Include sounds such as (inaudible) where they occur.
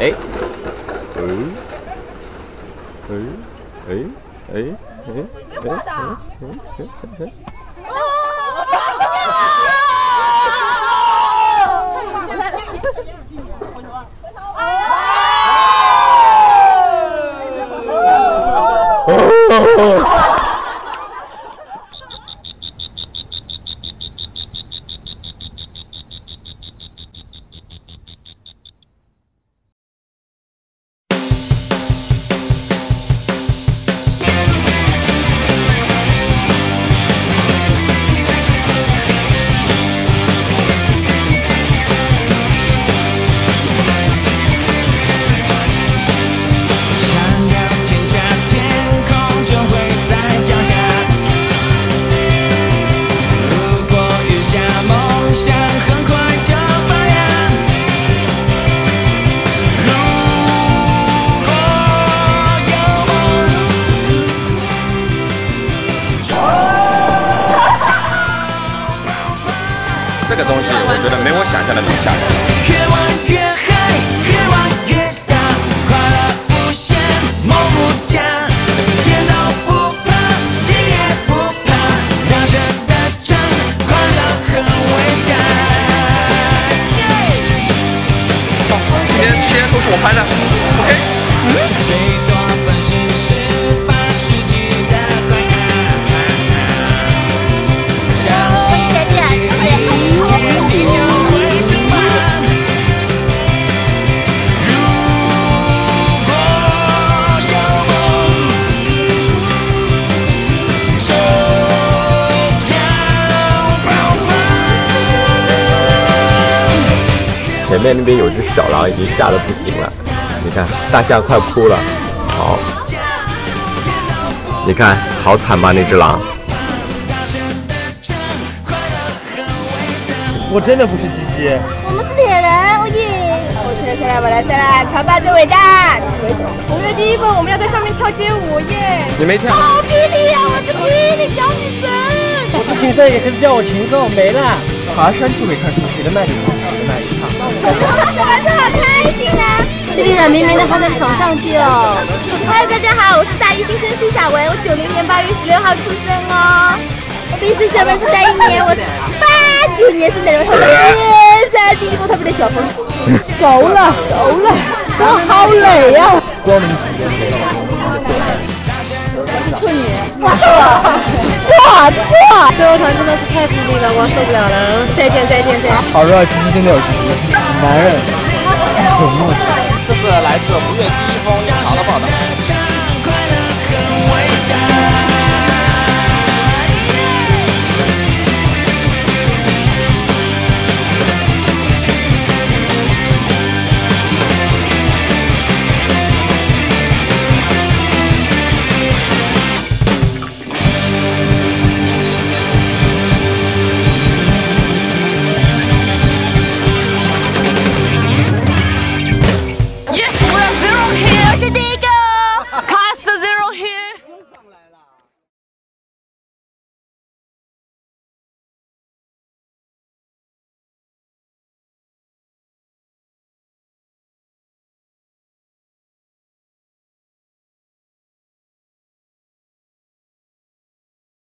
哎，哎，哎，哎，哎，哎，哎，哎，哎，哎，哎，哎，个东西我觉得没我想象的那么吓人。越玩越嗨，越玩越大，快乐无限，梦不假，天都不怕，地也不怕，大声的唱，快乐很伟大。今天这些都是我拍的，OK。前面那边有只小狼已经吓得不行了，你看大象快哭了，好，你看好惨吧那只狼。我真的不是鸡鸡。我们是铁人，哦耶！我起来起来，我来再来，长发最伟大。你是为什么？五月第一份，我们要在上面跳街舞耶！你没跳？好霹雳呀！我是霹雳小女神。我是青色，也可以叫我禽兽，没了。爬山就没看出谁的耐力好，谁的耐力差。小白兔好开心啊！这里软绵绵的，好想床上去哦。嗨，大家好，我是大一新生施小文，我九零年八月十六号出生哦。我第一次下班是在一年，我八九年是那种特别天山地阔特别的小风。(laughs) 熟了，熟了，我 (laughs) 好累呀、光哇哇哇！最后团真的是太吃力了，我受不了了。再见再见再见。好热，其实真的有鸡鸡，男人有默契。这是来自五月第一